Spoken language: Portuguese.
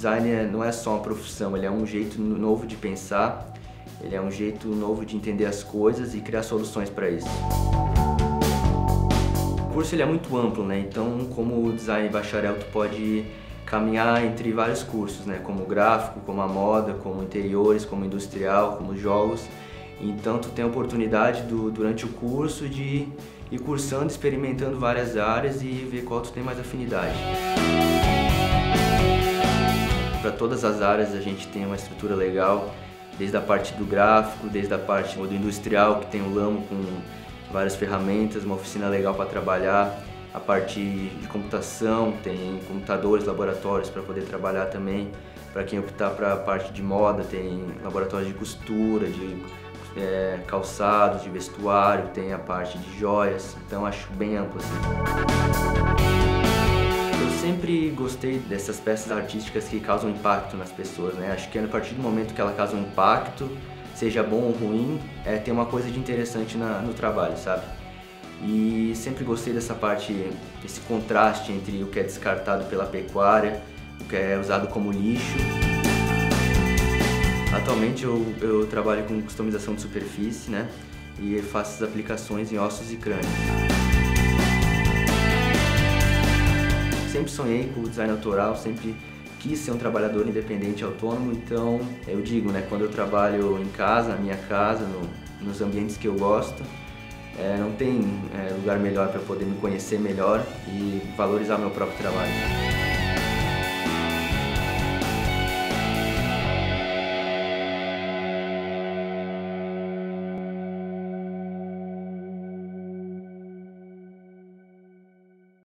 design é, não é só uma profissão, ele é um jeito novo de pensar, ele é um jeito novo de entender as coisas e criar soluções para isso. O curso ele é muito amplo, né? Então, como design bacharel, tu pode caminhar entre vários cursos, né? Como gráfico, como a moda, como interiores, como industrial, como jogos. Então, tu tem a oportunidade do, durante o curso de ir cursando, experimentando várias áreas e ver qual tu tem mais afinidade. Todas as áreas a gente tem uma estrutura legal, desde a parte do gráfico, desde a parte do industrial, que tem o Lamo com várias ferramentas, uma oficina legal para trabalhar, a parte de computação, tem computadores, laboratórios para poder trabalhar também. Para quem optar para a parte de moda, tem laboratórios de costura, de é, calçados, de vestuário, tem a parte de joias, então acho bem amplo assim sempre gostei dessas peças artísticas que causam impacto nas pessoas, né? Acho que a partir do momento que ela causa um impacto, seja bom ou ruim, é, tem uma coisa de interessante na, no trabalho, sabe? E sempre gostei dessa parte, desse contraste entre o que é descartado pela pecuária, o que é usado como lixo. Atualmente eu, eu trabalho com customização de superfície, né? E faço as aplicações em ossos e crânios. Sonhei com o design autoral, sempre quis ser um trabalhador independente autônomo, então eu digo, né, quando eu trabalho em casa, na minha casa, no, nos ambientes que eu gosto, é, não tem é, lugar melhor para poder me conhecer melhor e valorizar meu próprio trabalho.